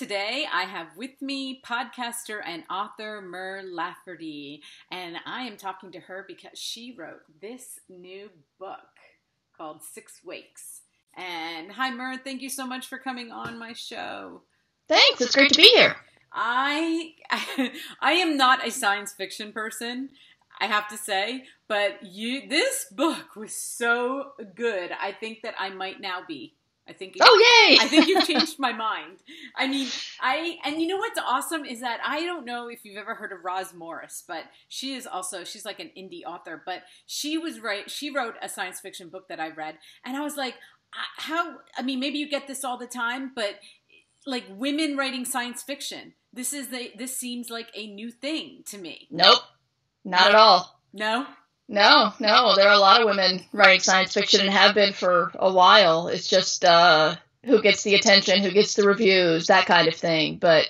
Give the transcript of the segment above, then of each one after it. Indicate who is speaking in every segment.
Speaker 1: today I have with me podcaster and author Mur Lafferty, and I am talking to her because she wrote this new book called Six Wakes. And hi, Mur, thank you so much for coming on my show.
Speaker 2: Thanks, it's great to be here.
Speaker 1: I I am not a science fiction person, I have to say, but you this book was so good. I think that I might now be. I think.
Speaker 2: Oh yay!
Speaker 1: I think you've changed my mind. I mean, I and you know what's awesome is that I don't know if you've ever heard of Roz Morris, but she is also she's like an indie author, but she was right. She wrote a science fiction book that I read, and I was like, how? I mean, maybe you get this all the time, but like women writing science fiction, this is the this seems like a new thing to me.
Speaker 2: Nope, not at all.
Speaker 1: No.
Speaker 2: No, no, there are a lot of women writing science fiction and have been for a while. It's just uh, who gets the attention, who gets the reviews, that kind of thing. But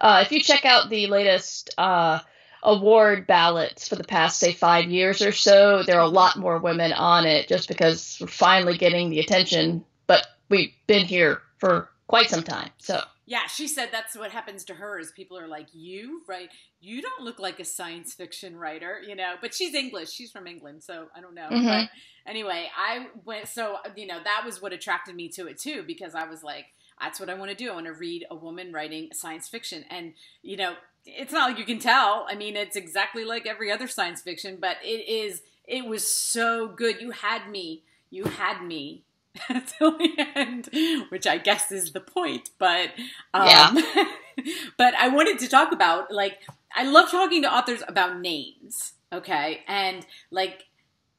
Speaker 2: uh, if you check out the latest uh, award ballots for the past, say, five years or so, there are a lot more women on it just because we're finally getting the attention. But we've been here for quite some time. So
Speaker 1: yeah, she said that's what happens to her is people are like, you, right? You don't look like a science fiction writer, you know, but she's English. She's from England, so I don't know. Mm-hmm. But anyway, I went, so, you know, that was what attracted me to it too, because I was like, that's what I want to do. I want to read a woman writing science fiction. And, you know, it's not like you can tell. I mean, it's exactly like every other science fiction, but it is, it was so good. You had me, you had me till the end, which I guess is the point. But um, yeah. but I wanted to talk about like I love talking to authors about names. Okay, and like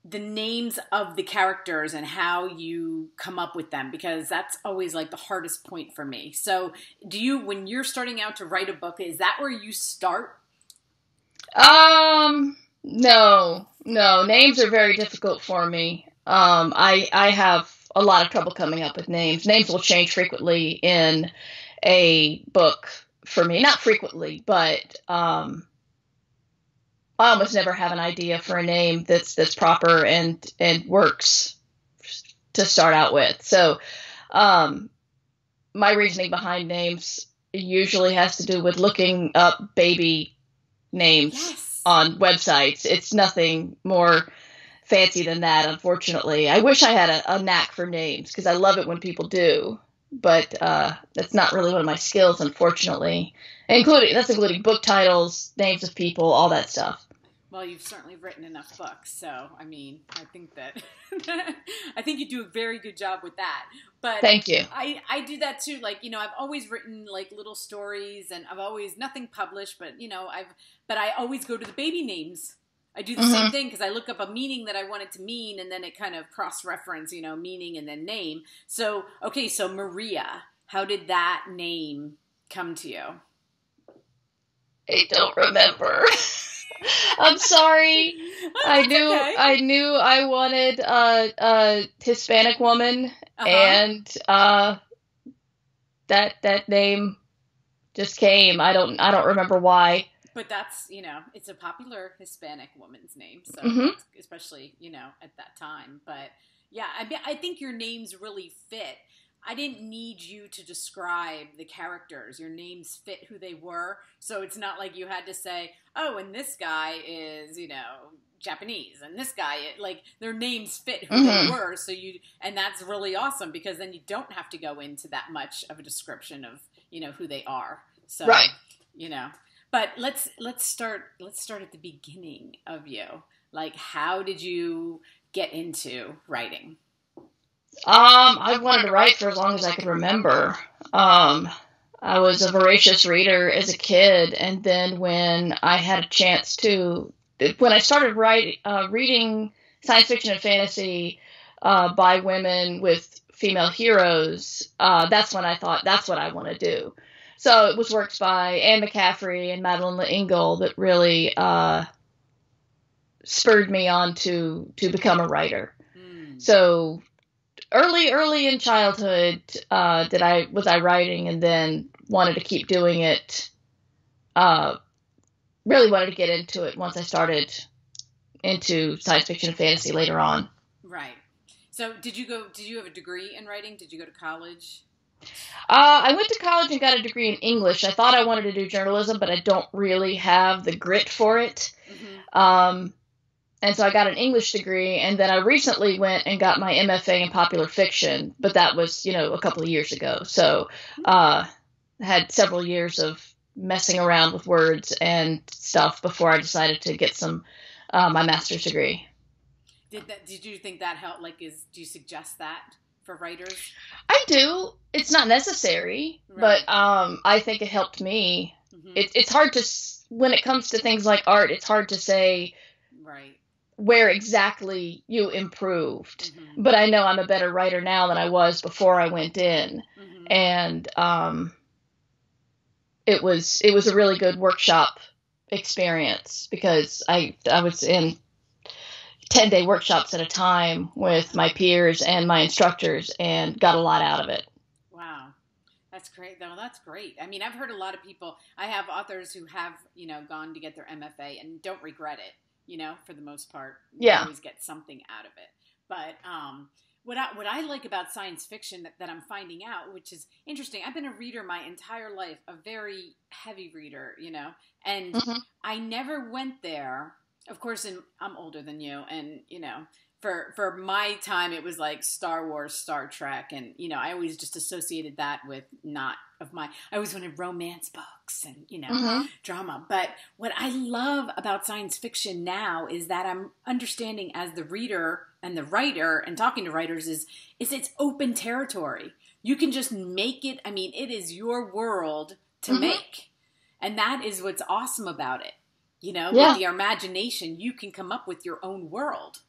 Speaker 1: the names of the characters and how you come up with them because that's always like the hardest point for me. So, do you when you're starting out to write a book, is that where you start?
Speaker 2: Um, no, no. Names are very difficult for me. Um, I I have a lot of trouble coming up with names. Names will change frequently in a book for me. Not frequently, but um, I almost never have an idea for a name that's that's proper and and works to start out with. So um, my reasoning behind names usually has to do with looking up baby names yes. on websites. It's nothing more fancy than that, unfortunately. I wish I had a, a knack for names because I love it when people do, but uh, that's not really one of my skills, unfortunately. Including that's including book titles, names of people, all that stuff.
Speaker 1: Well, you've certainly written enough books, so I mean, I think that I think you do a very good job with that. But
Speaker 2: thank you.
Speaker 1: I I do that too. Like you know, I've always written like little stories, and I've always nothing published, but you know, I've but I always go to the baby names I do the mm-hmm. same thing because I look up a meaning that I want it to mean, and then it kind of cross reference, you know, meaning and then name. So, okay, so Maria, how did that name come to you?
Speaker 2: I don't remember. I'm sorry. I knew okay. I knew I wanted a, a Hispanic woman, uh-huh. and uh, that that name just came. I don't I don't remember why
Speaker 1: but that's you know it's a popular hispanic woman's name so mm-hmm. especially you know at that time. But yeah I, mean, I think your names really fit. I didn't need you to describe the characters. Your names fit who they were. So it's not like you had to say oh and this guy is you know Japanese and this guy like their names fit who mm-hmm. they were. So you and that's really awesome because then you don't have to go into that much of a description of you know who they are. So
Speaker 2: right.
Speaker 1: you know but let's let's start let's start at the beginning of you. Like how did you get into writing?
Speaker 2: Um, I wanted to write for as long as I could remember. Um, I was a voracious reader as a kid, and then when I had a chance to, when I started writing, uh, reading science fiction and fantasy uh, by women with female heroes, uh, that's when I thought that's what I want to do. So it was worked by Anne McCaffrey and Madeleine L'Engle that really uh, spurred me on to to become a writer. Mm. So early, early in childhood, uh, did I was I writing, and then wanted to keep doing it. Uh, really wanted to get into it once I started into science fiction and fantasy later on.
Speaker 1: Right. So, did you go? Did you have a degree in writing? Did you go to college?
Speaker 2: Uh, I went to college and got a degree in English. I thought I wanted to do journalism, but I don't really have the grit for it. Mm-hmm. Um, and so I got an English degree, and then I recently went and got my MFA in popular fiction, but that was you know a couple of years ago. So uh, had several years of messing around with words and stuff before I decided to get some uh, my master's degree.
Speaker 1: Did that? Did you think that helped? Like, is do you suggest that for writers?
Speaker 2: I do. It's not necessary, right. but um, I think it helped me. Mm-hmm. It, it's hard to when it comes to things like art. It's hard to say.
Speaker 1: Right
Speaker 2: where exactly you improved. Mm-hmm. But I know I'm a better writer now than I was before I went in. Mm-hmm. And um, it was it was a really good workshop experience because I I was in 10 day workshops at a time with my peers and my instructors and got a lot out of it.
Speaker 1: Wow. That's great though. That's great. I mean, I've heard a lot of people, I have authors who have, you know, gone to get their MFA and don't regret it you know, for the most part.
Speaker 2: Yeah.
Speaker 1: always get something out of it. But um, what I, what I like about science fiction that, that I'm finding out, which is interesting, I've been a reader my entire life, a very heavy reader, you know, and mm-hmm. I never went there. Of course, and I'm older than you, and you know, for for my time it was like Star Wars, Star Trek, and you know I always just associated that with not of my. I always wanted romance books and you know mm-hmm. drama. But what I love about science fiction now is that I'm understanding as the reader and the writer and talking to writers is is it's open territory. You can just make it. I mean, it is your world to mm-hmm. make, and that is what's awesome about it. You know, yeah. with your imagination, you can come up with your own world.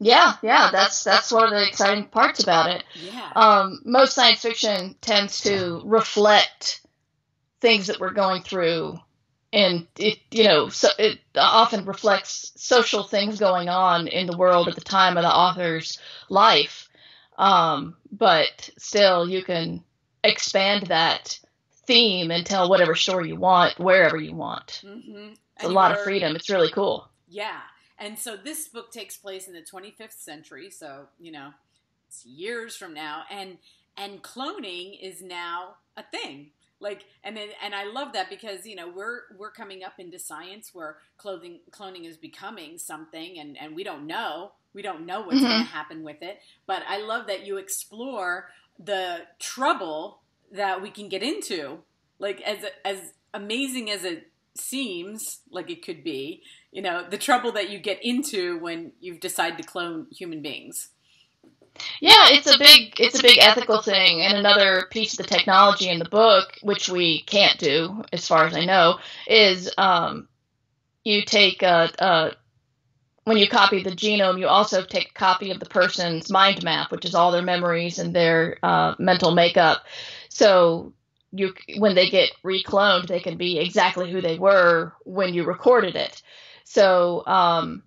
Speaker 2: Yeah, yeah, that's that's one of the exciting parts about it.
Speaker 1: Yeah.
Speaker 2: Um, most science fiction tends to reflect things that we're going through, and it you know so it often reflects social things going on in the world at the time of the author's life. Um, but still, you can expand that theme and tell whatever story you want wherever you want. Mm-hmm. A lot of freedom. It's really cool.
Speaker 1: Yeah, and so this book takes place in the 25th century, so you know, it's years from now, and and cloning is now a thing. Like and then, and I love that because you know we're we're coming up into science where clothing cloning is becoming something, and and we don't know we don't know what's mm-hmm. going to happen with it. But I love that you explore the trouble that we can get into, like as as amazing as it seems like it could be, you know, the trouble that you get into when you decide to clone human beings.
Speaker 2: Yeah, it's a big it's a big ethical thing, and another piece of the technology in the book, which we can't do as far as I know, is um, you take a, a when you copy the genome, you also take a copy of the person's mind map, which is all their memories and their uh, mental makeup. So you when they get recloned, they can be exactly who they were when you recorded it. So, um,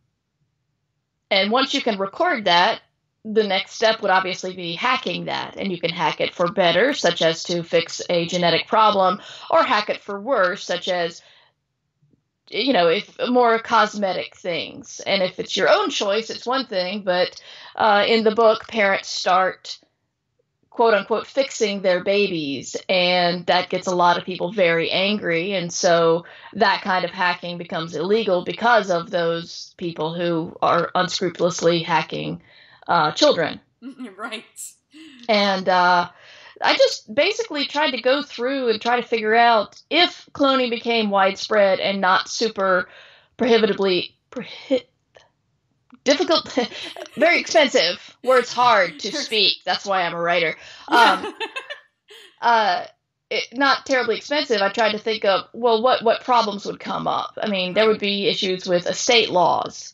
Speaker 2: and once you can record that, the next step would obviously be hacking that, and you can hack it for better, such as to fix a genetic problem, or hack it for worse, such as you know, if more cosmetic things. And if it's your own choice, it's one thing. But uh, in the book, parents start quote unquote fixing their babies and that gets a lot of people very angry and so that kind of hacking becomes illegal because of those people who are unscrupulously hacking uh, children.
Speaker 1: Right.
Speaker 2: And uh, i just basically tried to go through and try to figure out if cloning became widespread and not super prohibitively prohi- difficult, very expensive. Words hard to speak. That's why I'm a writer. Um, uh, it, not terribly expensive. I tried to think of well, what what problems would come up. I mean, there would be issues with estate laws.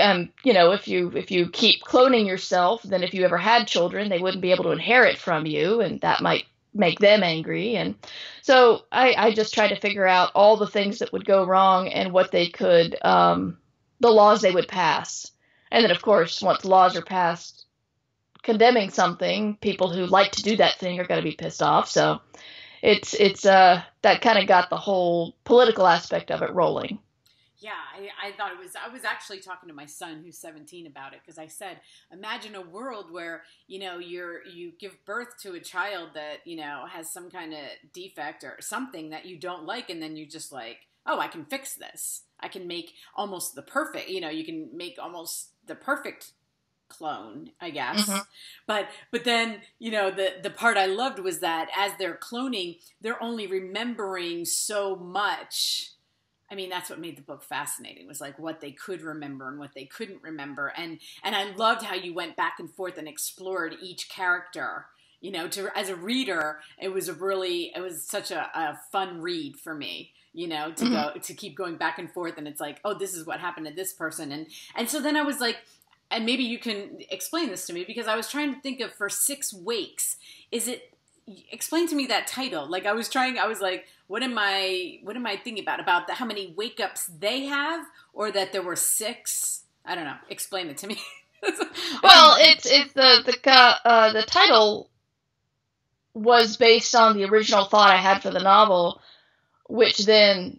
Speaker 2: Um, you know, if you if you keep cloning yourself, then if you ever had children, they wouldn't be able to inherit from you, and that might make them angry. And so I, I just tried to figure out all the things that would go wrong and what they could, um, the laws they would pass and then, of course, once laws are passed condemning something, people who like to do that thing are going to be pissed off. So it's it's uh that kind of got the whole political aspect of it rolling.
Speaker 1: Yeah, I, I thought it was. I was actually talking to my son, who's 17, about it because I said, imagine a world where you know you're you give birth to a child that you know has some kind of defect or something that you don't like, and then you just like, oh, I can fix this. I can make almost the perfect. You know, you can make almost the perfect clone, I guess. Mm-hmm. But but then, you know, the the part I loved was that as they're cloning, they're only remembering so much I mean, that's what made the book fascinating was like what they could remember and what they couldn't remember. And and I loved how you went back and forth and explored each character. You know, to as a reader, it was a really it was such a, a fun read for me. You know, to mm-hmm. go to keep going back and forth, and it's like, oh, this is what happened to this person, and and so then I was like, and maybe you can explain this to me because I was trying to think of for six wakes, is it explain to me that title. Like i was trying i was like what am i what am i thinking about about the, how many wake ups they have or that there were six? I don't know. Explain it to me.
Speaker 2: Well it's it's the the uh, the title was based on the original thought i had for the novel which then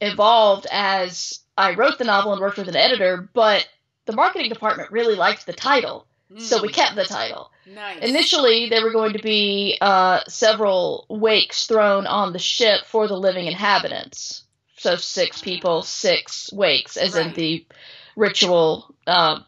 Speaker 2: evolved as i wrote the novel and worked with an editor but the marketing department really liked the title mm. so we hmm. kept the title
Speaker 1: Nice.
Speaker 2: Initially, there were going to be uh, several wakes thrown on the ship for the living inhabitants. So six people, six wakes, as right. in the ritual uh,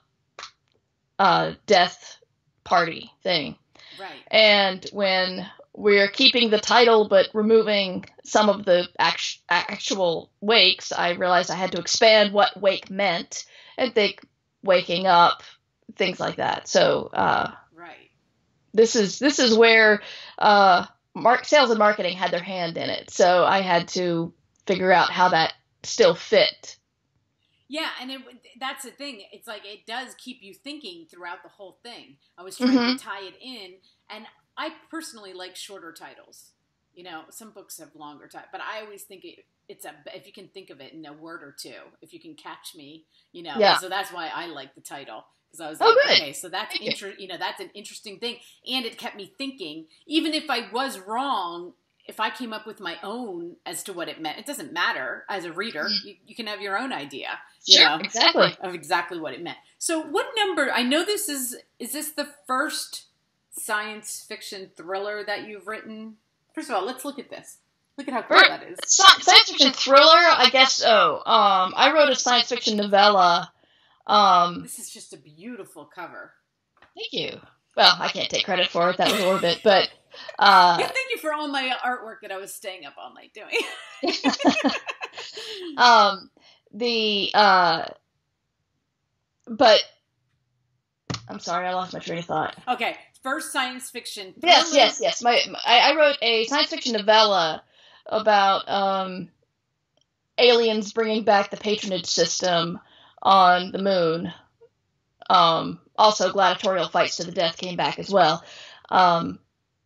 Speaker 2: uh, death party thing.
Speaker 1: Right.
Speaker 2: And when we're keeping the title but removing some of the act- actual wakes, I realized I had to expand what wake meant and think waking up, things like that. So, uh, this is this is where uh, mark, sales and marketing had their hand in it. So I had to figure out how that still fit.
Speaker 1: Yeah, and it, that's the thing. It's like it does keep you thinking throughout the whole thing. I was trying mm-hmm. to tie it in, and I personally like shorter titles. You know, some books have longer titles, but I always think it, it's a if you can think of it in a word or two, if you can catch me, you know. Yeah. So that's why I like the title because I was oh, like, okay, so that's inter- you know that's an interesting thing, and it kept me thinking. Even if I was wrong, if I came up with my own as to what it meant, it doesn't matter. As a reader, mm. you, you, can have your own idea,
Speaker 2: you sure, know, exactly
Speaker 1: of exactly what it meant. So, what number? I know this is is this the first science fiction thriller that you've written? First of all, let's look at this. Look at how cool that is.
Speaker 2: Science fiction thriller, I guess. Oh, um, I wrote a science fiction novella um,
Speaker 1: this is just a beautiful cover.
Speaker 2: Thank you. Well, I can't take credit for it. That was Orbit, but uh,
Speaker 1: yeah, thank you for all my artwork that I was staying up all night doing.
Speaker 2: um, the uh, but I'm sorry, I lost my train of thought.
Speaker 1: Okay, first science fiction.
Speaker 2: Thriller. Yes, yes, yes. My, my I, I wrote a science fiction novella about um, aliens bringing back the patronage system on the moon. Um, also, gladiatorial fights to the death came back as well um,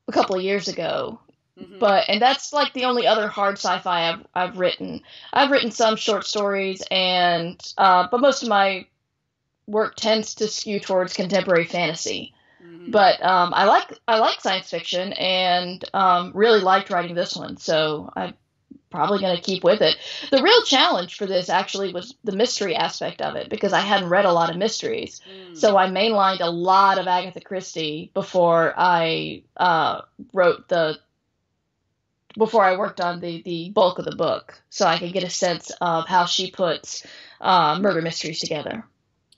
Speaker 2: a couple of years ago. Mm-hmm. But and that's like the only other hard sci-fi I've I've written. I've written some short stories, and uh, but most of my work tends to skew towards contemporary fantasy. Mm-hmm. But um, I like I like science fiction, and um, really liked writing this one. So I'm probably going to keep with it. The real challenge for this actually was the mystery aspect of it because I hadn't read a lot of mysteries. Mm. So I mainlined a lot of Agatha Christie before I uh, wrote the before I worked on the the bulk of the book, so I could get a sense of how she puts uh, murder mysteries together.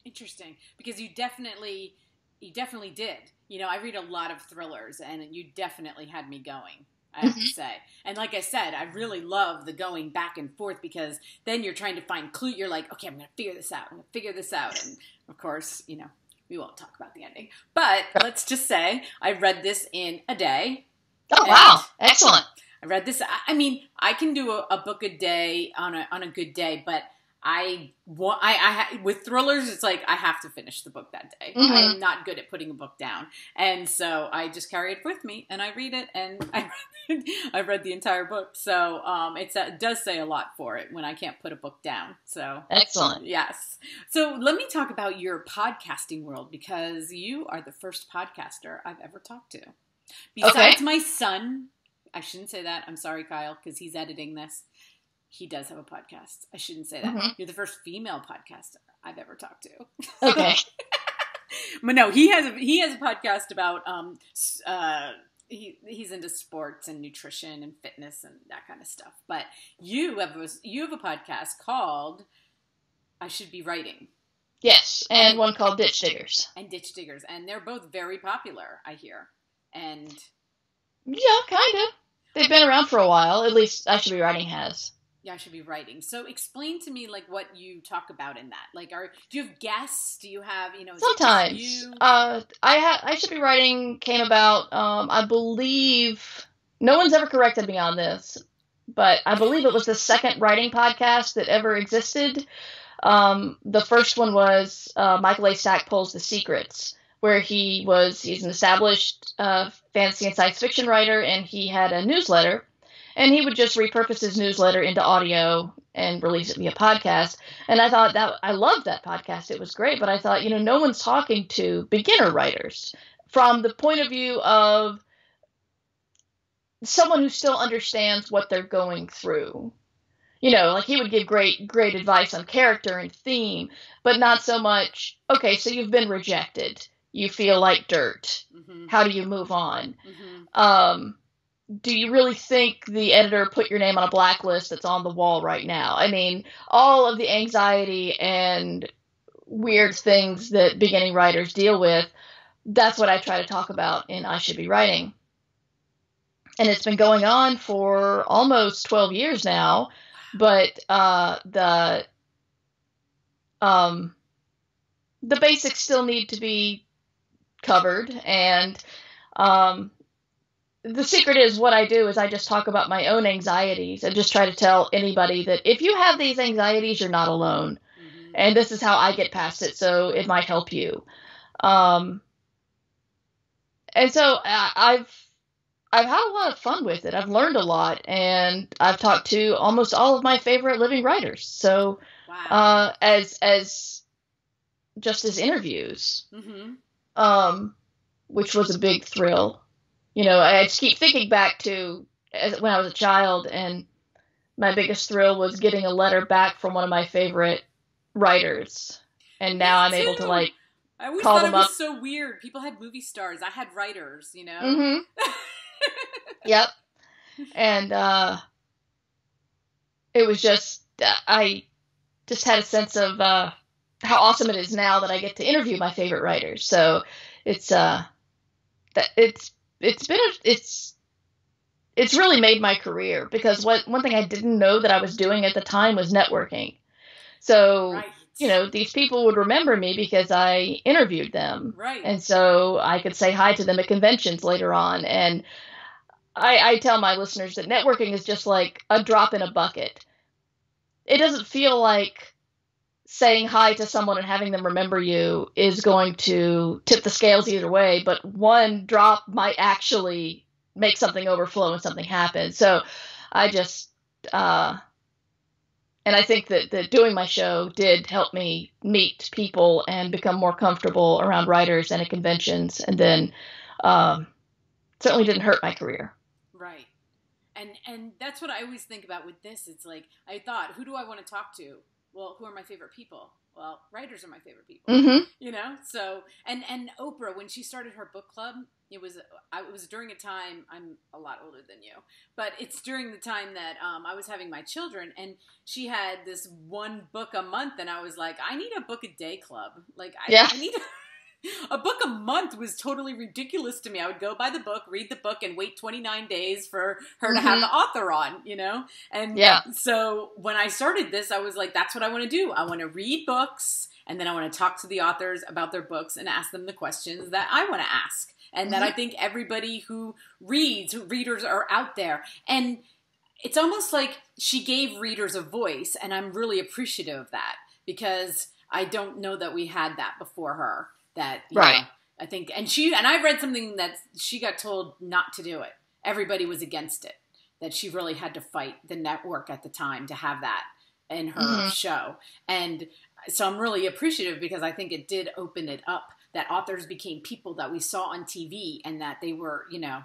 Speaker 1: Interesting, because you definitely you definitely did. You know, I read a lot of thrillers, and you definitely had me going. I have to mm-hmm. say. And like I said, I really love the going back and forth because then you're trying to find clue. You're like, okay, I'm going to figure this out. I'm going to figure this out. And of course, you know, we won't talk about the ending. But let's just say I read this in a day.
Speaker 2: Oh wow, excellent!
Speaker 1: I read this. I mean, I can do a, a book a day on a on a good day, but I want I, I with thrillers it's like I have to finish the book that day. Mm-hmm. I'm not good at putting a book down, and so I just carry it with me and I read it and I I read the entire book. So um, it's it does say a lot for it when I can't put a book down. So
Speaker 2: excellent.
Speaker 1: Yes. So let me talk about your podcasting world because you are the first podcaster I've ever talked to. Besides okay. my son, I shouldn't say that. I'm sorry, Kyle, because he's editing this he does have a podcast. I shouldn't say that.
Speaker 2: Mm-hmm.
Speaker 1: You're the first female podcast I've ever talked to.
Speaker 2: Okay.
Speaker 1: but no, he has a, he has a podcast about um uh he he's into sports and nutrition and fitness and that kind of stuff. But you have a, you have a podcast called I should be writing
Speaker 2: Yes, and one called Ditch Diggers.
Speaker 1: and Ditch Diggers, and they're both very popular. I hear, and
Speaker 2: Yeah, kind of. They've been around for a while. At least I should be writing has.
Speaker 1: Yeah, I should be writing. So explain to me like what you talk about in that. Like, are do you have guests? Do you have you know is it just
Speaker 2: Sometimes.
Speaker 1: you?
Speaker 2: Uh, I ha- I should be writing came about. Um, I believe no one's ever corrected me on this, but I believe it was the second writing podcast that ever existed. Um, the first one was uh, Michael A. Stackpole's The Secrets, where he was he's an established uh, fantasy and science fiction writer, and he had a newsletter, and he would just repurpose his newsletter into audio and release it via podcast. And I thought that I loved that podcast; it was great. But I thought, you know, no one's talking to beginner writers from the point of view of someone who still understands what they're going through you know, like he would give great, great advice on character and theme, but not so much, okay, so you've been rejected. You feel like dirt.
Speaker 1: hmm
Speaker 2: How do you move on?
Speaker 1: hmm
Speaker 2: Um, do you really think the editor put your name on a blacklist that's on the wall right now? I mean, all of the anxiety and weird things that beginning writers deal with, that's what I try to talk about in I Should Be Writing. And it's been going on for almost 12 years now but uh, the um, the basics still need to be covered and um, the secret is what i do is i just talk about my own anxieties and just try to tell anybody that if you have these anxieties you're not alone
Speaker 1: hmm
Speaker 2: and this is how i get past it so it might help you um, and so I, i've I've had a lot of fun with it. I've learned a lot, and I've talked to almost all of my favorite living writers. So,
Speaker 1: Wow.
Speaker 2: uh, as as just as interviews,
Speaker 1: hmm
Speaker 2: um, which was a big thrill. You know, I just keep thinking back to when I was a child, and my biggest thrill was getting a letter back from one of my favorite writers, and now I'm able to like.
Speaker 1: I always
Speaker 2: call
Speaker 1: thought it
Speaker 2: them
Speaker 1: was
Speaker 2: up.
Speaker 1: so weird. People had movie stars. I had writers. You know.
Speaker 2: hmm Yep. And uh it was just uh, I just had a sense of uh how awesome it is now that I get to interview my favorite writers. So it's uh that it's it's been a, it's it's really made my career because what one thing I didn't know that I was doing at the time was networking. So
Speaker 1: right.
Speaker 2: you know these people would remember me because I interviewed them
Speaker 1: Right.
Speaker 2: and so I could say hi to them at conventions later on. And I, I tell my listeners that networking is just like a drop in a bucket. It doesn't feel like saying hi to someone and having them remember you is going to tip the scales either way, but one drop might actually make something overflow and something happen. So I just, uh, and I think that, that doing my show did help me meet people and become more comfortable around writers and at conventions, and then um, certainly didn't hurt my career.
Speaker 1: Right. And and that's what I always think about with this. It's like I thought, who do I want to talk to? Well, who are my favorite people? Well, writers are my favorite people.
Speaker 2: Mm-hmm.
Speaker 1: You know. So and and Oprah when she started her book club, it was I it was during a time I'm a lot older than you, but it's during the time that um, I was having my children, and she had this one book a month, and I was like, I need a book a day club. Like I,
Speaker 2: Yeah.
Speaker 1: I need. A book a month was totally ridiculous to me. I would go buy the book, read the book, and wait 29 days for her to have
Speaker 2: Mhm.
Speaker 1: the author on, you know? And
Speaker 2: Yeah.
Speaker 1: so when I started this, I was like, that's what I want to do. I want to read books, and then I want to talk to the authors about their books and ask them the questions that I want to ask. And that I think everybody who reads, who readers are out there. And it's almost like she gave readers a voice, and I'm really appreciative of that because I don't know that we had that before her. That
Speaker 2: Right.
Speaker 1: know, I think, and she and I read something that she got told not to do it. Everybody was against it. That she really had to fight the network at the time to have that in her
Speaker 2: Mhm.
Speaker 1: show, and so I'm really appreciative because I think it did open it up. That authors became people that we saw on TV, and that they were, you know,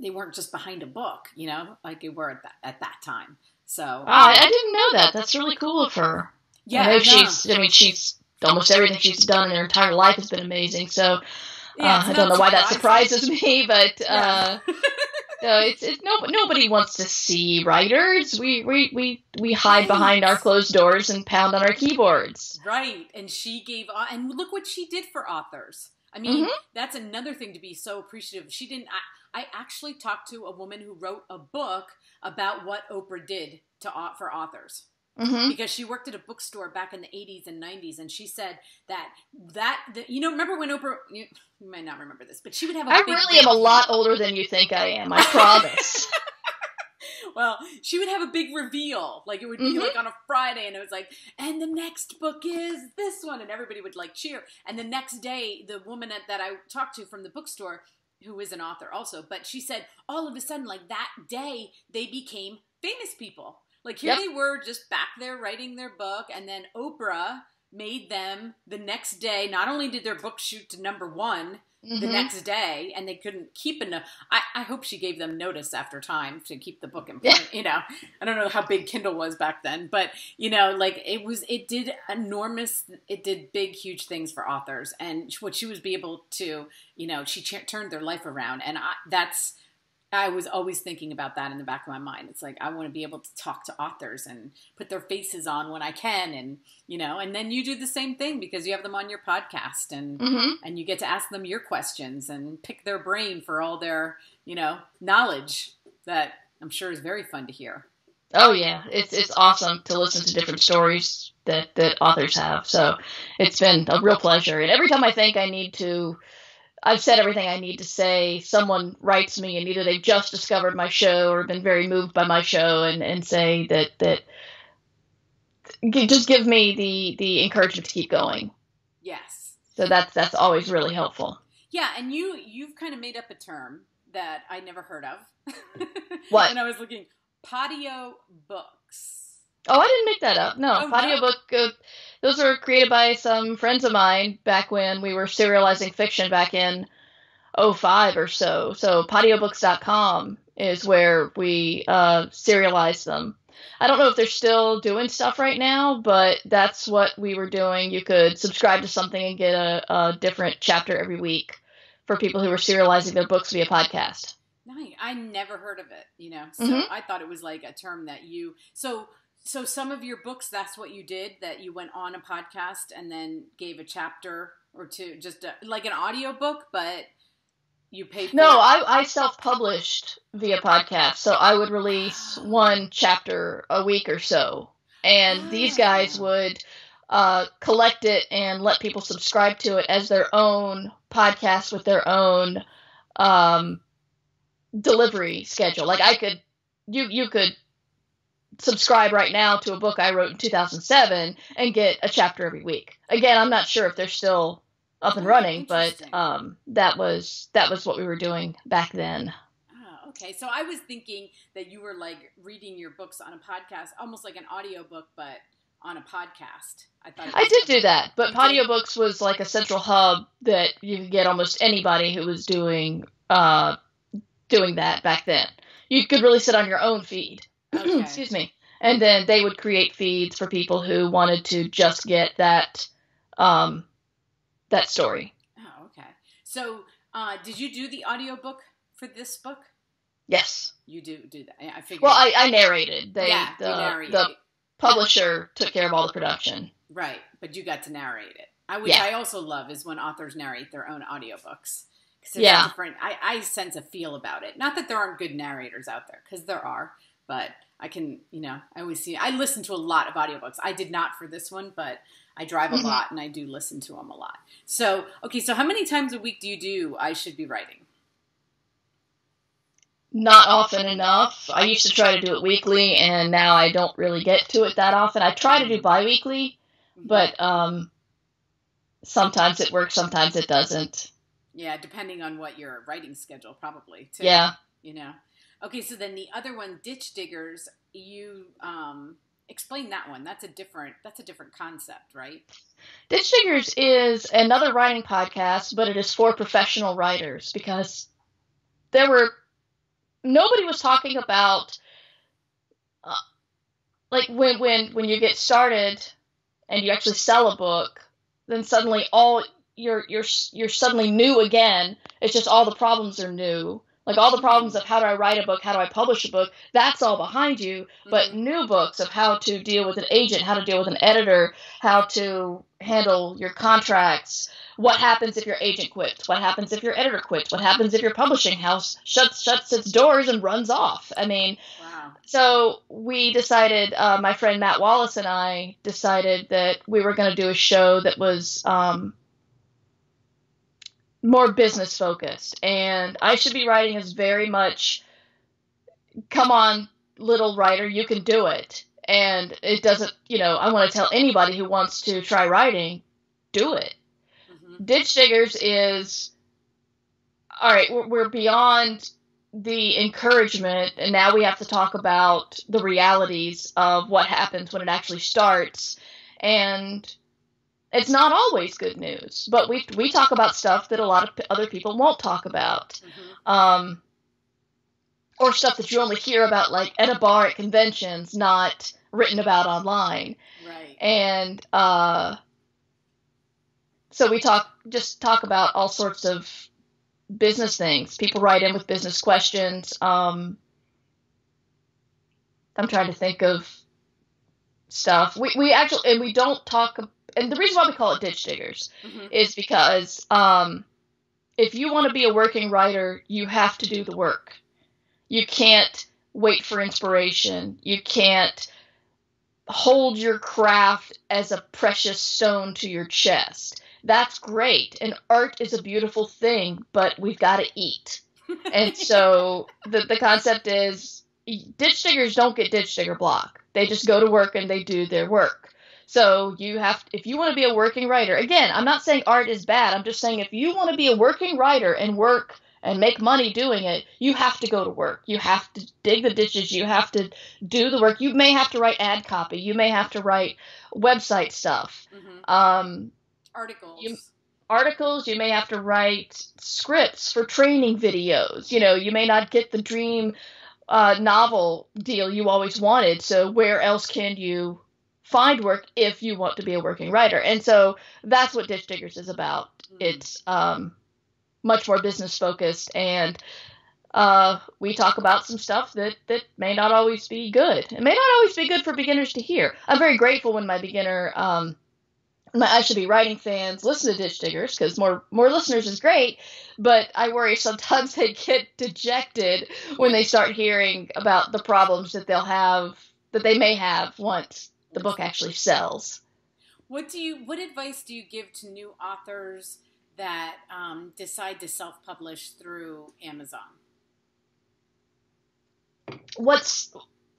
Speaker 1: they weren't just behind a book, you know, like they were at that at that time. So
Speaker 2: I, I didn't know that. That's really cool of her.
Speaker 1: Yeah,
Speaker 2: I know she's. I mean, she's almost everything she's done in her entire life has been amazing. So yeah, uh, I don't know why that surprises me, but uh, no, it's, it's no, nobody wants to see writers. We we we we hide right. behind our closed doors and pound on our keyboards.
Speaker 1: Right, and she gave and look what she did for authors. I mean, mm-hmm. that's another thing to be so appreciative. She didn't. I, I actually talked to a woman who wrote a book about what Oprah did to for authors. Mm-hmm. Because she worked at a bookstore back in the 80s and 90s, and she said that that the, you know remember when Oprah you, you, might not remember this, but she would have. I
Speaker 2: really am a lot older than you think I am. I promise.
Speaker 1: well, she would have a big reveal, like it would be mm-hmm. like on a Friday, and it was like, and the next book is this one, and everybody would like cheer. And the next day, the woman that I talked to from the bookstore, who is an author also, but she said all of a sudden, like that day, they became famous people like here yep. they were just back there writing their book, and then Oprah made them the next day. Not only did their book shoot to number one mm-hmm. the next day, and they couldn't keep enough. I, I hope she gave them notice after time to keep the book in print. Yeah. You know, I don't know how big Kindle was back then, but you know, like it was. It did enormous. It did big, huge things for authors, and what she was be able to, you know, she ch- turned their life around, and I, that's I was always thinking about that in the back of my mind. It's like I want to be able to talk to authors and put their faces on when I can, and you know, and then you do the same thing because you have them on your podcast and mm-hmm. and you get to ask them your questions and pick their brain for all their you know knowledge that I'm sure is very fun to hear.
Speaker 2: Oh yeah, it's it's awesome to listen to different stories that that authors have. So it's been a real pleasure, and every time I think I need to I've said everything I need to say. Someone writes me and either they've just discovered my show or been very moved by my show and, and say that that just give me the the encouragement to keep going.
Speaker 1: Yes.
Speaker 2: So that's that's always really helpful.
Speaker 1: Yeah, and you you've kind of made up a term that I never heard of.
Speaker 2: what?
Speaker 1: And I was looking patio books.
Speaker 2: Oh, I didn't make that up. No, oh, patio no. book. Uh, those were created by some friends of mine back when we were serializing fiction back in 05 or so. So podiobooks.com is where we uh, serialized them. I don't know if they're still doing stuff right now, but that's what we were doing. You could subscribe to something and get a, a different chapter every week for people who were serializing their books via podcast.
Speaker 1: Nice. I never heard of it, you know. So mm-hmm. I thought it was like a term that you so so some of your books that's what you did that you went on a podcast and then gave a chapter or two just a, like an audio book but you paid
Speaker 2: no I, I self-published via podcast so i would release one chapter a week or so. And oh. these guys would uh, collect it and let people subscribe to it as their own podcast with their own um, delivery schedule. Like i could you you could subscribe right now to a book I wrote in 2007 and get a chapter every week. Again, I'm not sure if they're still up and oh, running, but um, that was that was what we were doing back then.
Speaker 1: Oh, okay. So I was thinking that you were like reading your books on a podcast, almost like an audio book, but on a podcast. I thought
Speaker 2: I did do that, but Podiobooks was like a central hub that you could get almost anybody who was doing uh, doing that back then. You could really sit on your own feed. Okay. Excuse me. And then they would create feeds for people who wanted to just get that um, that story.
Speaker 1: Oh, okay. So, uh, did you do the audiobook for this book?
Speaker 2: Yes.
Speaker 1: You do do that. I figured.
Speaker 2: Well, I, I narrated. They, yeah, the, narrated. the publisher took care of all the production.
Speaker 1: Right, but you got to narrate it. I which yeah. I also love is when authors narrate their own audiobooks. Cause yeah. different. I, I sense a feel about it. Not that there aren't good narrators out there, because there are but I can, you know, I always see, I listen to a lot of audiobooks. I did not for this one, but I drive a mm-hmm. lot and I do listen to them a lot. So, okay, so how many times a week do you do I should be writing?
Speaker 2: Not often enough. I used to try to do it weekly and now I don't really get to it that often. I try to do bi-weekly, mm-hmm. but um sometimes it works, sometimes it doesn't.
Speaker 1: Yeah, depending on what your writing schedule probably too.
Speaker 2: Yeah.
Speaker 1: You know. Okay, so then the other one, Ditch Diggers, you um, explain that one. That's a different. That's a different concept, right?
Speaker 2: Ditch Diggers is another writing podcast, but it is for professional writers because there were nobody was talking about uh, like when when when you get started and you actually sell a book, then suddenly all you're you're you're suddenly new again. It's just all the problems are new. Like all the problems of how do I write a book, how do I publish a book, that's all behind you. But
Speaker 1: Mhm.
Speaker 2: new books of how to deal with an agent, how to deal with an editor, how to handle your contracts, what happens if your agent quits, what happens if your editor quits, what happens if your publishing house shuts shuts its doors and runs off. I mean,
Speaker 1: Wow.
Speaker 2: so we decided, uh, my friend Matt Wallace and I decided that we were going to do a show that was um, more business focused. And I Should Be Writing is very much, come on, little writer, you can do it. And it doesn't, you know, I want to tell anybody who wants to try writing, do it.
Speaker 1: hmm
Speaker 2: Ditch Diggers is all right. We're, we're beyond the encouragement, and now we have to talk about the realities of what happens when it actually starts. And it's not always good news, but we we talk about stuff that a lot of p- other people won't talk about,
Speaker 1: hmm
Speaker 2: um, or stuff that you only hear about like at a bar at conventions, not written about online
Speaker 1: Right.
Speaker 2: and uh, so we talk just talk about all sorts of business things. People write in with business questions. Um, I'm trying to think of stuff. We we actually and we don't talk. And the reason why we call it ditch diggers
Speaker 1: hmm
Speaker 2: is because um, if you want to be a working writer, you have to do the work. You can't wait for inspiration. You can't hold your craft as a precious stone to your chest. That's great. And art is a beautiful thing, but we've got to eat. And so the, the concept is ditch diggers don't get ditch digger block. They just go to work and they do their work. So you have, if you want to be a working writer, again, I'm not saying art is bad. I'm just saying if you want to be a working writer and work and make money doing it, you have to go to work. You have to dig the ditches. You have to do the work. You may have to write ad copy. You may have to write website stuff.
Speaker 1: hmm
Speaker 2: Um,
Speaker 1: Articles.
Speaker 2: You- articles. You may have to write scripts for training videos. You know, you may not get the dream uh, novel deal you always wanted. So where else can you find work if you want to be a working writer? And so that's what Ditch Diggers is about.
Speaker 1: Mhm.
Speaker 2: It's um, much more business focused and. Uh, we talk about some stuff that, that may not always be good. It may not always be good for beginners to hear. I'm very grateful when my beginner um, my I should be writing fans listen to Ditch Diggers because more more listeners is great, but I worry sometimes they get dejected when they start hearing about the problems that they'll have that they may have once the book actually sells.
Speaker 1: What do you? What advice do you give to new authors that um, decide to self-publish through Amazon?
Speaker 2: What's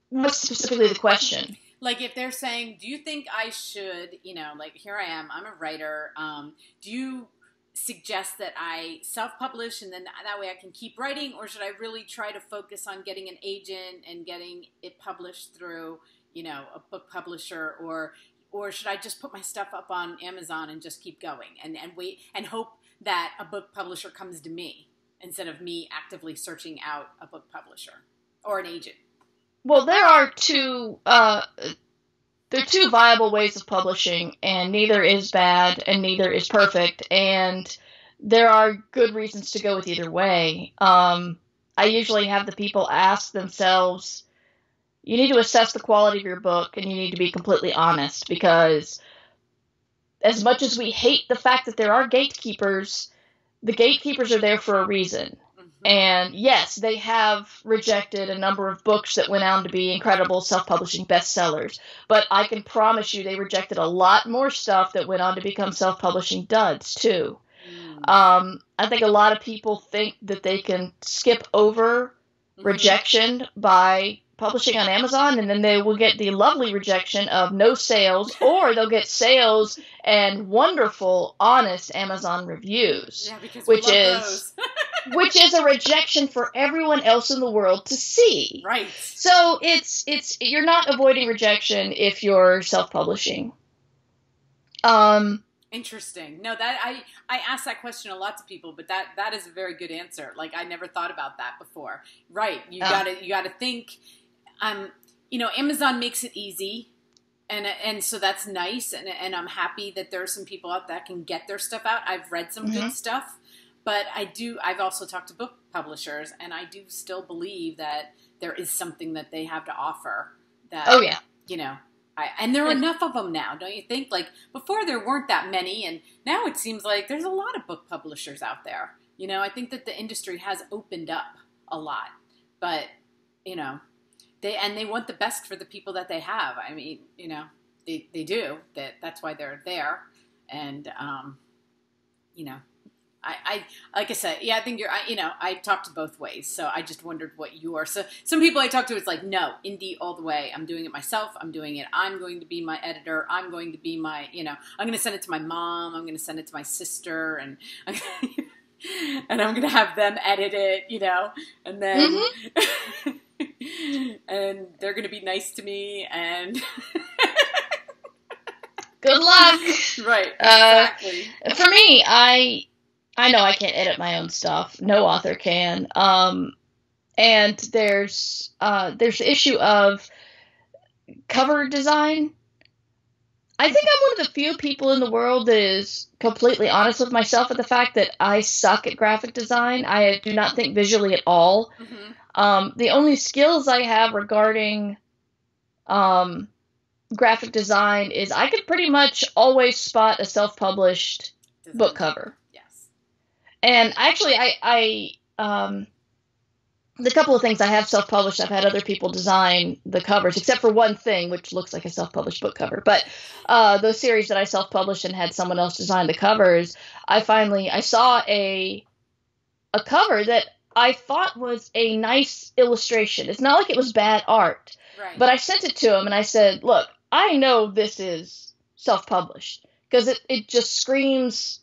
Speaker 2: what's specifically the question?
Speaker 1: Like, if they're saying, "Do you think I should?" You know, like here I am. I'm a writer. Um, do you suggest that I self-publish and then that way I can keep writing, or should I really try to focus on getting an agent and getting it published through, you know, a book publisher, or or should I just put my stuff up on Amazon and just keep going and and wait and hope that a book publisher comes to me instead of me actively searching out a book publisher or an agent?
Speaker 2: Well, there are two uh, there are two viable ways of publishing, and neither is bad and neither is perfect, and there are good reasons to go with either way. Um, I usually have the people ask themselves, you need to assess the quality of your book, and you need to be completely honest because as much as we hate the fact that there are gatekeepers, the gatekeepers are there for a reason.
Speaker 1: Mhm.
Speaker 2: And yes, they have rejected a number of books that went on to be incredible self publishing bestsellers. But I can promise you they rejected a lot more stuff that went on to become self publishing duds, too.
Speaker 1: Mm.
Speaker 2: Um, I think a lot of people think that they can skip over
Speaker 1: Mhm.
Speaker 2: rejection by publishing on Amazon, and then they will get the lovely rejection of no sales, or they'll get sales and wonderful, honest Amazon reviews
Speaker 1: Yeah,
Speaker 2: which is- which is a rejection for everyone else in the world to see.
Speaker 1: right.
Speaker 2: So it's it's you're not avoiding rejection if you're self-publishing. Um
Speaker 1: Interesting. No, that I I asked that question a lot to people, but that that is a very good answer. Like I never thought about that before. Right. You got to you got to think um you know, Amazon makes it easy. And, and so that's nice, and, and I'm happy that there are some people out that can get their stuff out. I've read some mm-hmm. good stuff, but I do. I've also talked to book publishers, and I do still believe that there is something that they have to offer. That
Speaker 2: oh yeah,
Speaker 1: you know, I, and there are enough of them now, don't you think? Like before, there weren't that many, and now it seems like there's a lot of book publishers out there. You know, I think that the industry has opened up a lot, but you know, they and they want the best for the people that they have. I mean, you know, they they do that. That's why they're there, and um, you know, I, I like I said, yeah, I think you're. I, you know, I talked to both ways, so I just wondered what you are. So some people I talk to, it's like, no, indie all the way. I'm doing it myself. I'm doing it. I'm going to be my editor. I'm going to be my, you know, I'm going to send it to my mom. I'm going to send it to my sister, and. I'm and I'm gonna have them edit it, you know, and then mm-hmm. and they're going to be nice to me and
Speaker 2: good luck.
Speaker 1: Right. Uh, exactly.
Speaker 2: Uh, for me, I I know I can't edit my own stuff. No author can. Um, and there's uh, there's the issue of cover design. I think I'm one of the few people in the world that is completely honest with myself at the fact that I suck at graphic design. I do not think visually at all. Mm-hmm. Um, the only skills I have regarding um, graphic design is I could pretty much always spot a self-published book cover.
Speaker 1: Yes.
Speaker 2: And actually, I, I um, the couple of things I have self-published, I've had other people design the covers, except for one thing, which looks like a self-published book cover. But uh, those series that I self-published and had someone else design the covers, I finally I saw a a cover that I thought was a nice illustration. It's not like it was bad art.
Speaker 1: Right.
Speaker 2: But I sent it to him and I said, look, I know this is self published because it, it just screams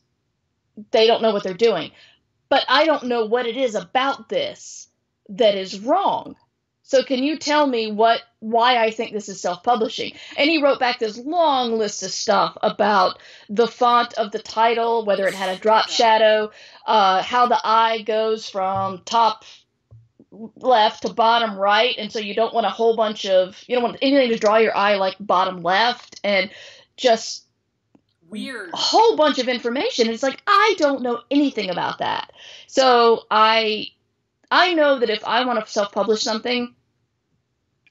Speaker 2: they don't know what they're doing. But I don't know what it is about this that is wrong. So can you tell me what why I think this is self-publishing? And he wrote back this long list of stuff about the font of the title, whether it had a drop shadow, uh, how the eye goes from top left to bottom right, and so you don't want a whole bunch of you don't want anything to draw your eye like bottom left, and just
Speaker 1: weird
Speaker 2: a whole bunch of information. It's like I don't know anything about that, so I I know that if I want to self-publish something,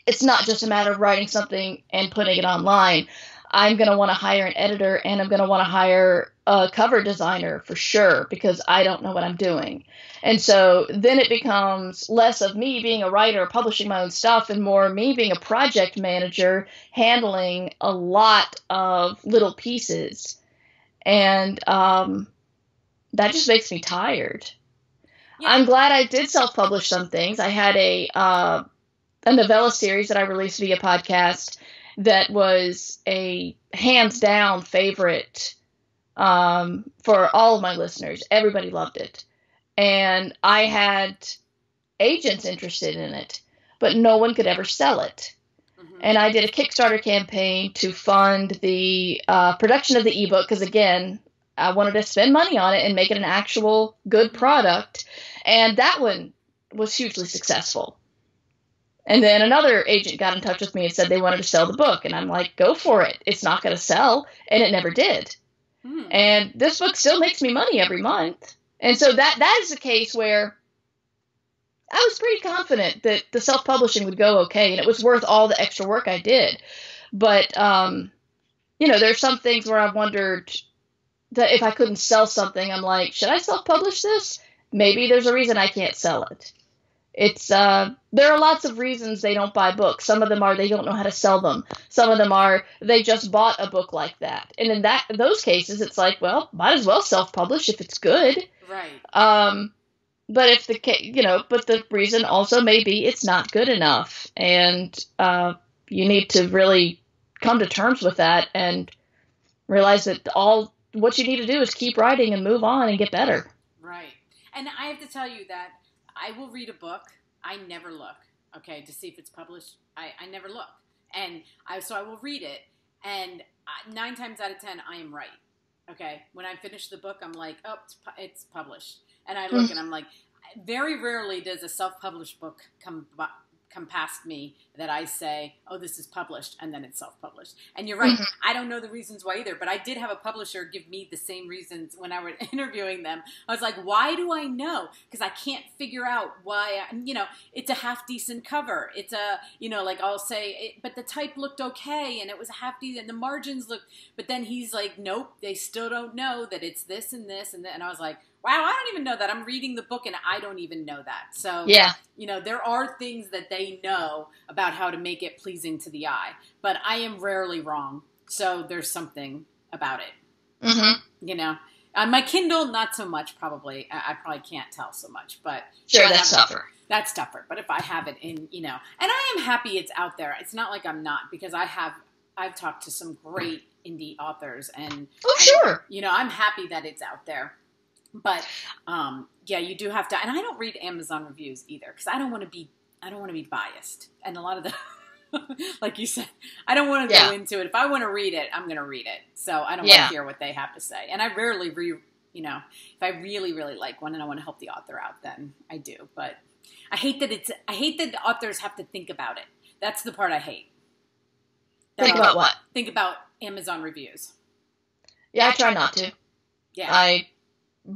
Speaker 2: it's not just a matter of writing something and putting it online. I'm going to want to hire an editor and I'm going to want to hire a cover designer for sure because I don't know what I'm doing. And so then it becomes less of me being a writer, publishing my own stuff, and more me being a project manager, handling a lot of little pieces. And um, that just makes me tired. Yeah. I'm glad I did self publish some things. I had a. Uh, a novella series that I released via podcast that was a hands down favorite um, for all of my listeners. Everybody loved it. And I had agents interested in it, but no one could ever sell it. Mm-hmm. And I did a Kickstarter campaign to fund the uh, production of the ebook because, again, I wanted to spend money on it and make it an actual good product. And that one was hugely successful. And then another agent got in touch with me and said they wanted to sell the book. And I'm like, go for it. It's not going to sell. And it never did. Hmm. And this book still makes me money every month. And so that that is a case where I was pretty confident that the self publishing would go okay and it was worth all the extra work I did. But, um, you know, there's some things where I've wondered that if I couldn't sell something, I'm like, should I self publish this? Maybe there's a reason I can't sell it. It's uh, there are lots of reasons they don't buy books. Some of them are they don't know how to sell them. Some of them are they just bought a book like that. And in that those cases, it's like, well, might as well self-publish if it's good.
Speaker 1: Right.
Speaker 2: Um, but if the you know, but the reason also may be it's not good enough, and uh, you need to really come to terms with that and realize that all what you need to do is keep writing and move on and get better.
Speaker 1: Right. And I have to tell you that I will read a book. I never look, okay, to see if it's published. I, I never look. And I, so I will read it. And nine times out of ten, I am right. Okay. When I finish the book, I'm like, oh, it's, it's published. And I look mm. and I'm like, very rarely does a self published book come, come past me that I say, "Oh, this is published," and then it's self-published. And you're right. Mm-hmm. I don't know the reasons why either, but I did have a publisher give me the same reasons when I was interviewing them. I was like, "Why do I know?" Because I can't figure out why. I, you know, it's a half decent cover. It's a, you know, like I'll say, it, but the type looked okay, and it was a half decent, and the margins looked. But then he's like, "Nope, they still don't know that it's this and this and that." And I was like wow, I don't even know that. I'm reading the book and I don't even know that. So,
Speaker 2: yeah,
Speaker 1: you know, there are things that they know about how to make it pleasing to the eye, but I am rarely wrong. So there's something about it.
Speaker 2: Mm-hmm.
Speaker 1: You know, on my Kindle, not so much. Probably, I, I probably can't tell so much, but
Speaker 2: sure, that's tougher.
Speaker 1: That's tougher. But if I have it in, you know, and I am happy it's out there. It's not like I'm not because I have. I've talked to some great indie authors, and
Speaker 2: oh, sure,
Speaker 1: you know, I'm happy that it's out there. But um, yeah, you do have to. And I don't read Amazon reviews either because I don't want to be. I don't want to be biased. And a lot of the. like you said, I don't want to yeah. go into it. If I want to read it, I'm going to read it. So I don't yeah. want to hear what they have to say. And I rarely re, you know, if I really, really like one and I want to help the author out, then I do. But I hate that it's, I hate that the authors have to think about it. That's the part I hate.
Speaker 2: That think about what?
Speaker 1: Think about Amazon reviews.
Speaker 2: Yeah, I try not to. Yeah. I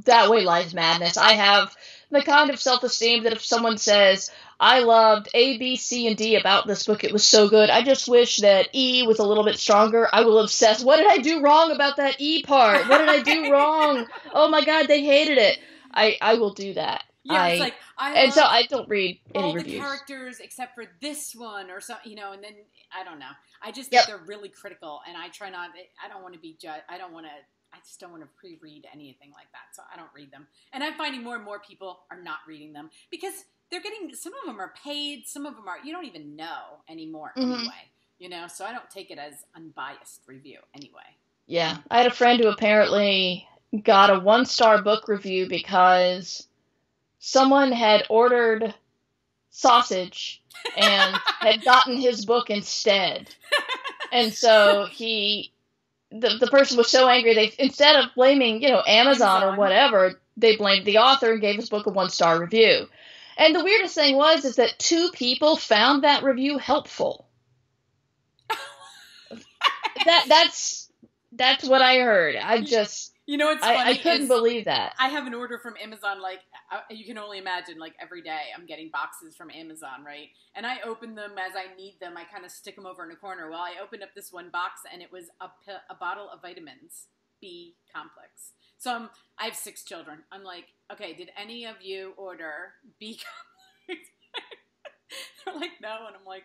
Speaker 2: that way lies madness. I have the kind of self esteem that if someone says, I loved A, B, C, and D about this book, it was so good. I just wish that E was a little bit stronger. I will obsess. What did I do wrong about that E part? What did I do wrong? Oh my god, they hated it. I, I will do that.
Speaker 1: Yeah, I, it's like I
Speaker 2: and so I don't read
Speaker 1: any
Speaker 2: all reviews.
Speaker 1: the characters except for this one or so you know, and then I don't know. I just think yep. they're really critical, and I try not. I don't want to be judged. I don't want to I just don't want to pre-read anything like that, so I don't read them. And I'm finding more and more people are not reading them because they're getting some of them are paid, some of them are you don't even know anymore mm-hmm. anyway. You know, so I don't take it as unbiased review anyway.
Speaker 2: Yeah, I had a friend who apparently got a one-star book review because someone had ordered sausage and had gotten his book instead. And so he the, the person was so angry they instead of blaming you know Amazon, or whatever they blamed the author and gave his book a one star review. And the weirdest thing was is that two people found that review helpful. That that's that's what i heard. I just
Speaker 1: you know it's funny? I,
Speaker 2: I couldn't believe that.
Speaker 1: I have an order from Amazon. Like you can only imagine. Like every day, I'm getting boxes from Amazon, right? And I open them as I need them. I kind of stick them over in a corner. Well, I opened up this one box, and it was a, a bottle of vitamins B complex. So I'm, I have six children. I'm like, okay, did any of you order B complex? They're like, no, and I'm like,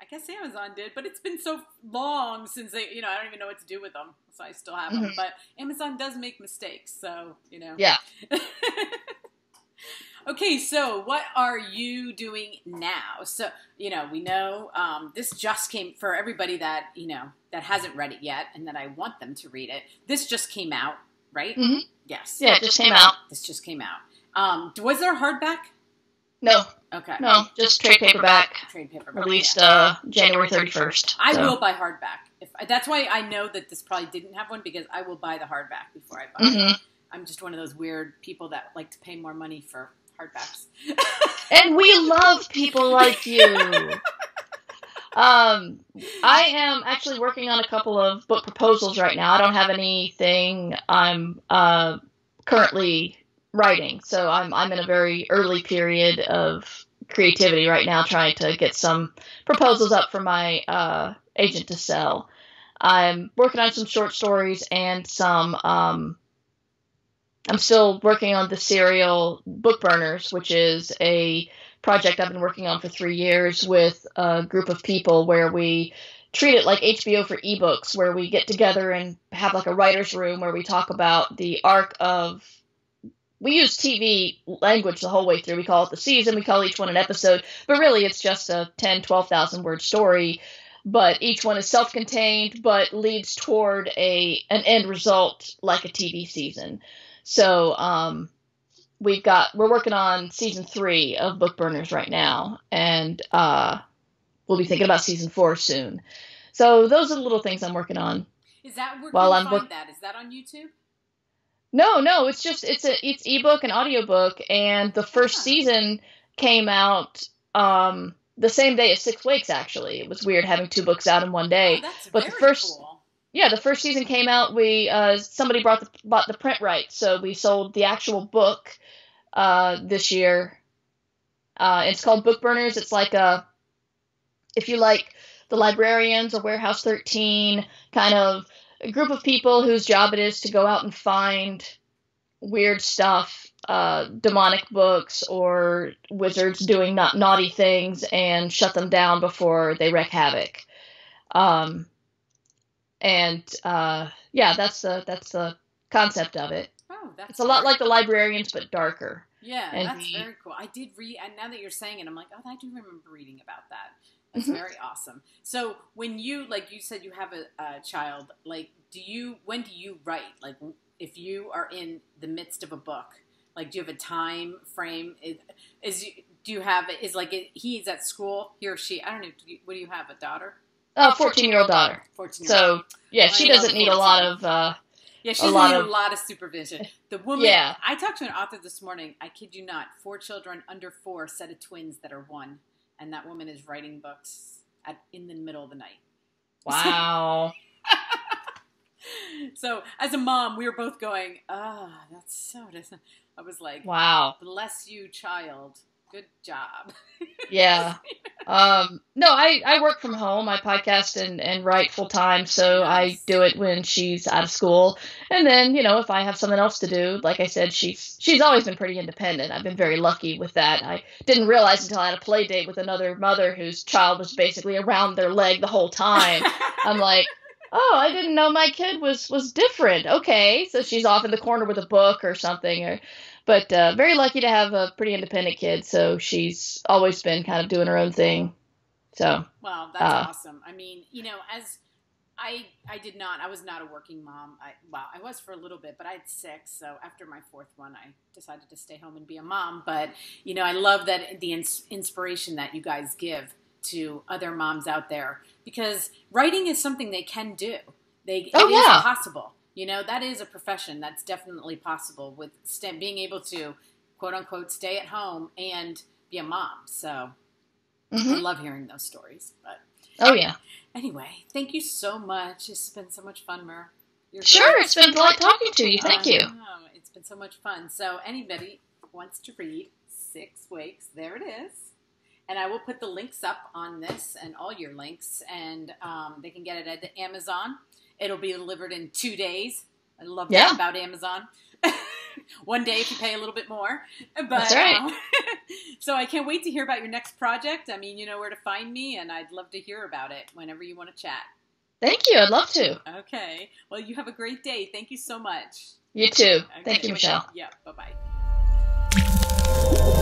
Speaker 1: I guess Amazon did, but it's been so long since they, you know, I don't even know what to do with them, so I still have them. Mm-hmm. But Amazon does make mistakes, so you know.
Speaker 2: Yeah.
Speaker 1: okay, so what are you doing now? So you know, we know um, this just came for everybody that you know that hasn't read it yet, and that I want them to read it. This just came out, right?
Speaker 2: Mm-hmm.
Speaker 1: Yes.
Speaker 2: Yeah, it just came out.
Speaker 1: This just came out. Um, was there a hardback?
Speaker 2: No.
Speaker 1: Okay.
Speaker 2: No, just trade paperback.
Speaker 1: Trade paperback.
Speaker 2: Released uh, January 31st.
Speaker 1: I so. will buy hardback. If that's why I know that this probably didn't have one because I will buy the hardback before I buy mm-hmm. it. I'm just one of those weird people that like to pay more money for hardbacks.
Speaker 2: and we love people like you. Um, I am actually working on a couple of book proposals right now. I don't have anything I'm uh, currently writing. So I'm I'm in a very early period of creativity right now, trying to get some proposals up for my uh, agent to sell. I'm working on some short stories and some. Um, I'm still working on the serial Book Burners, which is a project I've been working on for three years with a group of people where we treat it like HBO for ebooks, where we get together and have like a writer's room where we talk about the arc of we use TV language the whole way through. We call it the season, we call each one an episode, but really it's just a 10, 12,000 word story. But each one is self contained, but leads toward a an end result like a TV season. So um, we've got we're working on season three of Book Burners right now, and uh, we'll be thinking about season four soon. So those are the little things I'm working on.
Speaker 1: Is that where while I'm find that? Is that on YouTube?
Speaker 2: No, no, it's just it's a it's ebook and audiobook and the first yeah. season came out um the same day as Six Wakes. Actually, it was weird having two books out in one day.
Speaker 1: Oh,
Speaker 2: but the first
Speaker 1: cool.
Speaker 2: yeah, the first season came out. We uh, somebody brought the bought the print rights, so we sold the actual book uh, this year. Uh, it's called Book Burners. It's like a if you like the librarians or Warehouse 13, kind of a group of people whose job it is to go out and find weird stuff, uh, demonic books or wizards doing not naughty things and shut them down before they wreak havoc. Um, and uh, yeah, that's the that's the concept of it.
Speaker 1: Oh, that's
Speaker 2: It's a lot like the librarians, but darker.
Speaker 1: Yeah,
Speaker 2: And
Speaker 1: that's very cool. I did read, and now that you're saying it, I'm like, oh, I do remember reading about that. That's
Speaker 2: Mhm.
Speaker 1: very awesome. So when you, like you said, you have a, a child, like, do you, when do you write? Like, if you are in the midst of a book, like, do you have a time frame? Is, is you, do you have, is like, he's at school, he or she, I don't know, do you, what do you have, a daughter?
Speaker 2: Oh, 14 year old daughter.
Speaker 1: 14
Speaker 2: So yeah,
Speaker 1: I
Speaker 2: she doesn't need a lot of. Uh,
Speaker 1: Yeah, she's
Speaker 2: a
Speaker 1: a
Speaker 2: lot
Speaker 1: need
Speaker 2: of-
Speaker 1: a lot of supervision. The woman,
Speaker 2: Yeah.
Speaker 1: I talked to an author this morning. I kid you not, four children under four, set of twins that are one, and that woman is writing books at in the middle of the night.
Speaker 2: wow.
Speaker 1: So as a mom, we were both going, "Ah, that's so." Doesn't. I was like,
Speaker 2: Wow.
Speaker 1: "Bless you, child. Good job."
Speaker 2: Yeah. Um, no, I, I work from home. I podcast and, and write full time, so I do it when she's out of school. And then, you know, if I have something else to do, like I said, she's she's always been pretty independent. I've been very lucky with that. I didn't realize until I had a play date with another mother whose child was basically around their leg the whole time. I'm like, oh, I didn't know my kid was was different. Okay, so she's off in the corner with a book or something, or. But uh, very lucky to have a pretty independent kid, so she's always been kind of doing her own thing. So
Speaker 1: Wow, that's
Speaker 2: Uh,
Speaker 1: awesome. I mean, you know, as I I did not I was not a working mom. I well, I was for a little bit, but I had six, so after my fourth one, I decided to stay home and be a mom. But you know, I love that the ins- inspiration that you guys give to other moms out there because writing is something they can do. They
Speaker 2: Oh,
Speaker 1: it is
Speaker 2: yeah.
Speaker 1: possible. You know, that is a profession that's definitely possible with st- being able to quote unquote stay at home and be a mom. So I
Speaker 2: mhm.
Speaker 1: love hearing those stories. But
Speaker 2: oh yeah,
Speaker 1: anyway, thank you so much. It's been so much fun, Mur. You're
Speaker 2: sure. It's been a delight talking to you. Thank
Speaker 1: I
Speaker 2: you.
Speaker 1: It's been so much fun. So anybody wants to read Six Wakes, there it is. And I will put the links up on this and all your links, and um, they can get it at Amazon it'll be delivered in two days. I love
Speaker 2: yeah.
Speaker 1: that about Amazon. One day if you pay a little bit more. But,
Speaker 2: That's right.
Speaker 1: Um, so I can't wait to hear about your next project. I mean, you know where to find me, and I'd love to hear about it whenever you want to chat.
Speaker 2: Thank you. I'd love to.
Speaker 1: Okay. Well, you have a great day. Thank you so much.
Speaker 2: You too.
Speaker 1: Okay.
Speaker 2: Thank you, Michelle.
Speaker 1: Yeah. Bye bye.